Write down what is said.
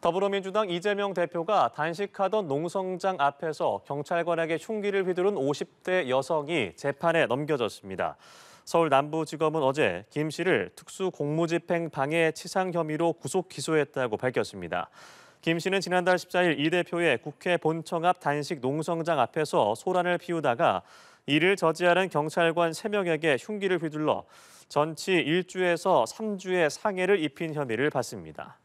더불어민주당 이재명 대표가 단식하던 농성장 앞에서 경찰관에게 흉기를 휘두른 50대 여성이 재판에 넘겨졌습니다. 서울 남부지검은 어제 김 씨를 특수공무집행 방해 치상 혐의로 구속 기소했다고 밝혔습니다. 김 씨는 지난달 14일 이 대표의 국회 본청 앞 단식 농성장 앞에서 소란을 피우다가 이를 저지하는 경찰관 3명에게 흉기를 휘둘러 전치 1주에서 3주의 상해를 입힌 혐의를 받습니다.